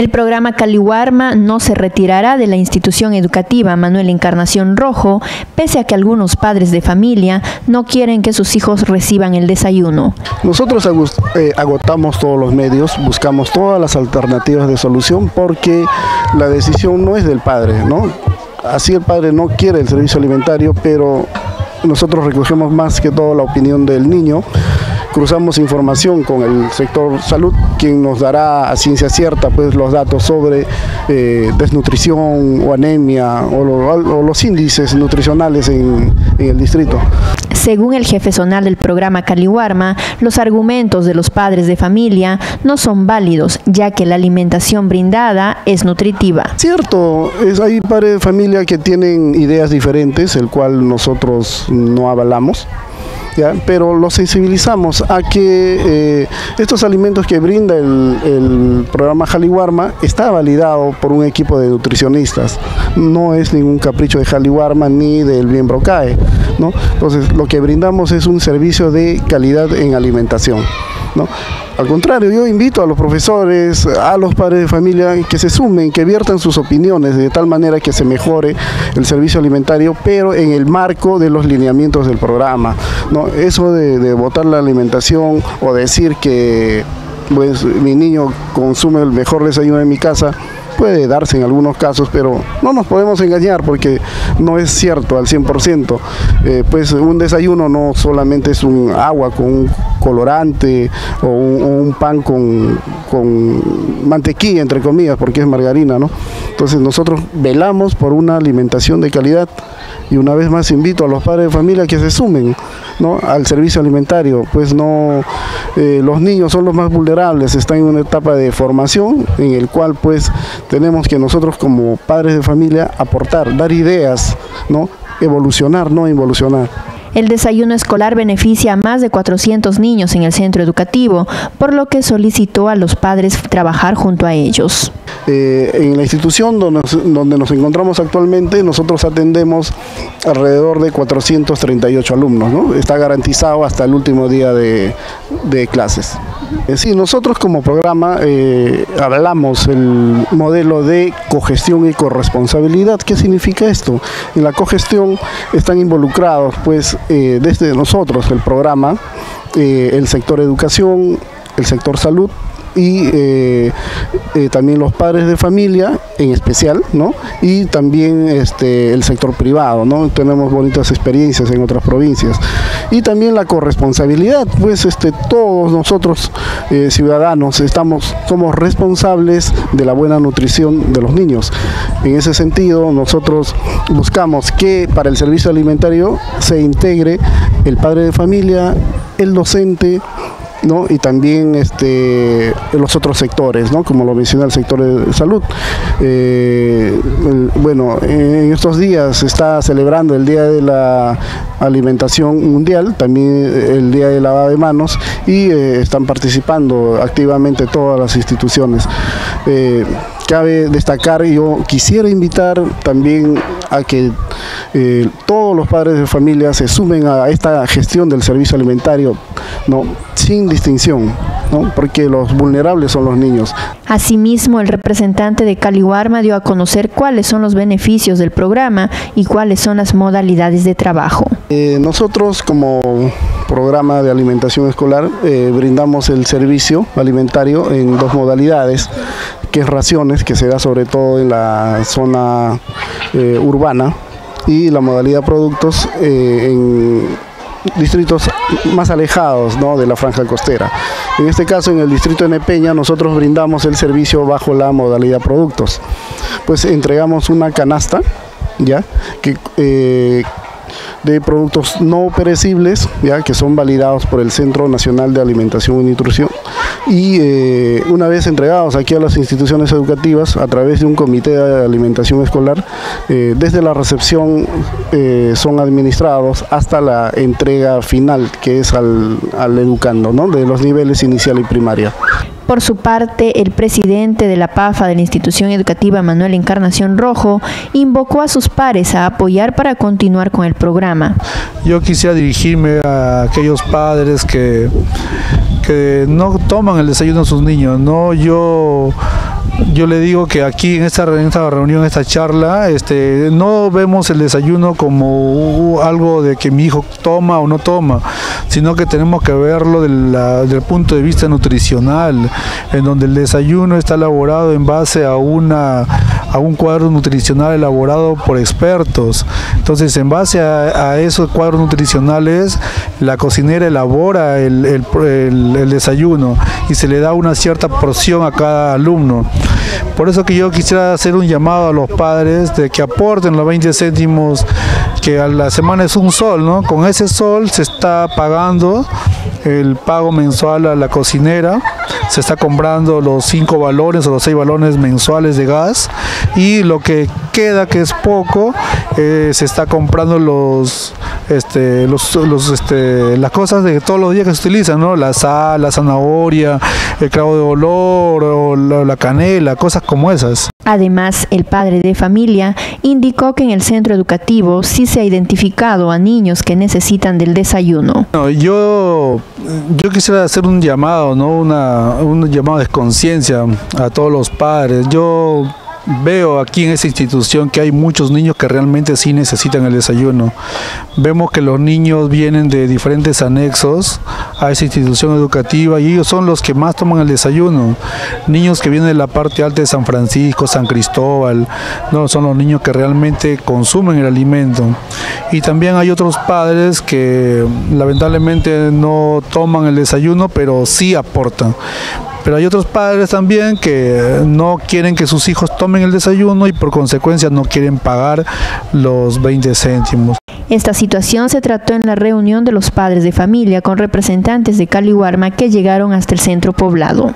El programa Caliwarma no se retirará de la institución educativa Manuel Encarnación Rojo, pese a que algunos padres de familia no quieren que sus hijos reciban el desayuno. Nosotros eh, agotamos todos los medios, buscamos todas las alternativas de solución porque la decisión no es del padre, ¿no? Así el padre no quiere el servicio alimentario, pero nosotros recogemos más que todo la opinión del niño cruzamos información con el sector salud, quien nos dará a ciencia cierta pues, los datos sobre eh, desnutrición o anemia o, los índices nutricionales en, el distrito. Según el jefe zonal del programa Caliwarma, los argumentos de los padres de familia no son válidos, ya que la alimentación brindada es nutritiva. Cierto, es, hay padres de familia que tienen ideas diferentes, el cual nosotros no avalamos pero lo sensibilizamos a que eh, estos alimentos que brinda el, programa Jaliwarma está validado por un equipo de nutricionistas, no es ningún capricho de Jaliwarma ni del miembro CAE. ¿no? Entonces, lo que brindamos es un servicio de calidad en alimentación. ¿No? Al contrario, yo invito a los profesores, a los padres de familia que se sumen, que viertan sus opiniones de tal manera que se mejore el servicio alimentario, pero en el marco de los lineamientos del programa. ¿no? Eso de, de votar la alimentación o decir que pues, mi niño consume el mejor desayuno en mi casa, puede darse en algunos casos, pero no nos podemos engañar porque no es cierto al 100%. Eh, pues un desayuno no solamente es un agua con un colorante o un, pan con, con, mantequilla, entre comillas, porque es margarina, ¿no? Entonces nosotros velamos por una alimentación de calidad y una vez más invito a los padres de familia que se sumen ¿no? al servicio alimentario, pues no, eh, los niños son los más vulnerables, están en una etapa de formación en el cual pues tenemos que nosotros como padres de familia aportar, dar ideas, ¿no? evolucionar, no involucionar. El desayuno escolar beneficia a más de 400 niños en el centro educativo, por lo que solicitó a los padres trabajar junto a ellos. Eh, en la institución donde nos, encontramos actualmente, nosotros atendemos alrededor de 438 alumnos, Está garantizado hasta el último día de, clases. Eh, sí, nosotros como programa eh, hablamos el modelo de cogestión y corresponsabilidad. ¿Qué significa esto? En la cogestión están involucrados, pues, desde nosotros, el programa, el sector educación, el sector salud, y eh, eh, también los padres de familia en especial, ¿no? Y también este, el sector privado, ¿no? Tenemos bonitas experiencias en otras provincias. Y también la corresponsabilidad, pues este, todos nosotros eh, ciudadanos estamos, somos responsables de la buena nutrición de los niños. En ese sentido, nosotros buscamos que para el servicio alimentario se integre el padre de familia, el docente, ¿no? y también este, los otros sectores, ¿no? como lo menciona el sector de salud. Eh, bueno, en estos días se está celebrando el Día de la Alimentación Mundial, también el Día de Lavado de Manos y eh, están participando activamente todas las instituciones. Eh, cabe destacar, yo quisiera invitar también a que todos los padres de familia se sumen a esta gestión del servicio alimentario, ¿no? sin distinción, ¿no? porque los vulnerables son los niños. Asimismo, el representante de Caliwarma dio a conocer cuáles son los beneficios del programa y cuáles son las modalidades de trabajo. Eh, nosotros como programa de alimentación escolar eh, brindamos el servicio alimentario en dos modalidades, que es raciones, que se da sobre todo en la zona eh, urbana, y la modalidad productos en distritos más alejados de la franja costera. En este caso, en el distrito de Nepeña, nosotros brindamos el servicio bajo la modalidad productos. Pues entregamos una canasta, ¿ya? Que, eh, de productos no perecibles, ya que son validados por el Centro Nacional de Alimentación y Nutrición. Y eh, una vez entregados aquí a las instituciones educativas a través de un comité de alimentación escolar, eh, desde la recepción eh, son administrados hasta la entrega final, que es al, al educando, ¿no? de los niveles inicial y primaria. Por su parte, el presidente de la PAFA de la institución educativa Manuel Encarnación Rojo invocó a sus pares a apoyar para continuar con el programa. Yo quisiera dirigirme a aquellos padres que, que no toman el desayuno a sus niños, no yo yo le digo que aquí en esta, reunión, en esta charla, este, no vemos el desayuno como algo de que mi hijo toma o no toma, sino que tenemos que verlo desde el punto de vista nutricional, en donde el desayuno está elaborado en base a una a un cuadro nutricional elaborado por expertos. Entonces, en base a, esos cuadros nutricionales, la cocinera elabora el, el desayuno y se le da una cierta porción a cada alumno. Por eso que yo quisiera hacer un llamado a los padres de que aporten los 20 céntimos que a la semana es un sol, ¿no? Con ese sol se está pagando el pago mensual a la cocinera, se está comprando los cinco balones o los seis balones mensuales de gas y lo que queda, que es poco, eh, se está comprando los este, los, los, este, las cosas de todos los días que se utilizan, ¿no? La sal, la zanahoria, el clavo de olor o la, canela, cosas como esas. Además, el padre de familia indicó que en el centro educativo sí se ha identificado a niños que necesitan del desayuno. yo, yo quisiera hacer un llamado, ¿no? Una, un llamado de conciencia a todos los padres. Yo veo aquí en esta institución que hay muchos niños que realmente sí necesitan el desayuno. Vemos que los niños vienen de diferentes anexos a esa institución educativa y ellos son los que más toman el desayuno. Niños que vienen de la parte alta de San Francisco, San Cristóbal, no son los niños que realmente consumen el alimento. Y también hay otros padres que lamentablemente no toman el desayuno, pero sí aportan. Pero hay otros padres también que no quieren que sus hijos tomen el desayuno y por consecuencia no quieren pagar los 20 céntimos. Esta situación se trató en la reunión de los padres de familia con representantes de Calihuarma que llegaron hasta el centro poblado.